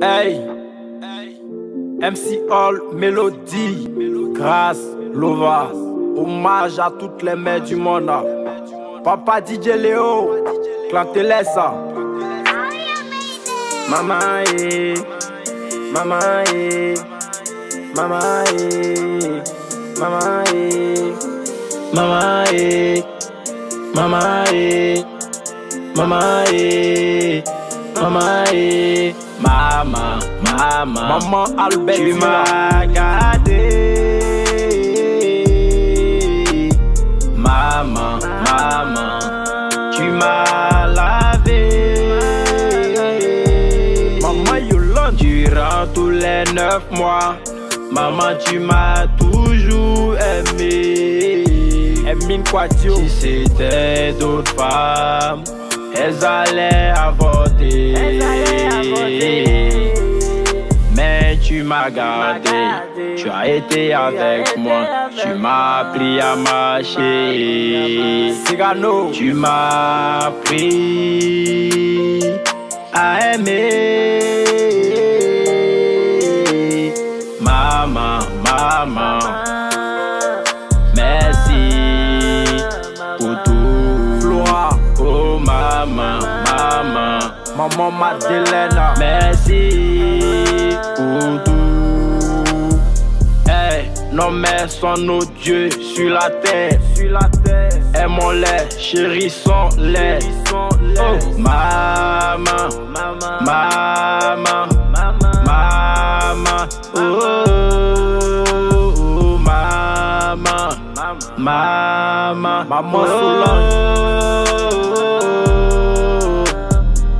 Hey, MC All Melody, grâce Lova, hommage à toutes les mères du monde. Papa DJ Léo, Clan Telesa. Maman eh, maman eh, maman eh, maman eh, maman eh, maman eh, maman eh, maman eh, maman, maman, maman Albert, tu m'as gardé. Maman, maman, tu m'as lavé. Maman Yolande, durant tous les neuf mois, maman tu m'as toujours aimé. Emine Quadio, si c'était d'autres femmes, elles allaient avorter. Mais tu m'as gardé, tu as été avec moi, tu m'as appris à marcher. Tu m'as appris à aimer. Maman, maman, maman Madeleine, merci pour tout. Hey, nos mères sont nos dieux sur la terre, sur la terre. Aimons-les, chérissons-les. Oh, maman, maman, maman, maman, oh, oh, maman, maman, maman Solange.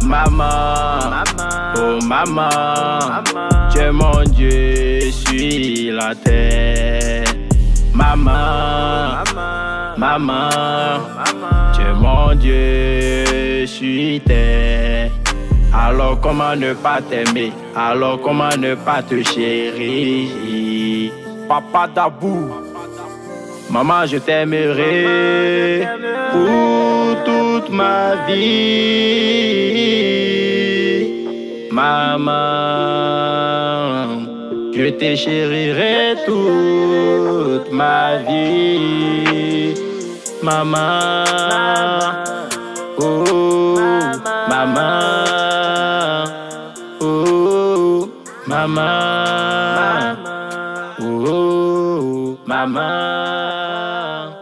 Maman, oh maman, tu es mon Dieu sur la terre. Maman, maman, tu es mon Dieu sur terre. Alors comment ne pas t'aimer? Alors comment ne pas te chérir? Papa Dabou. Maman je t'aimerai pour toute ma vie Je te chérirai toute ma vie. Maman Oh Maman Oh Maman Oh Maman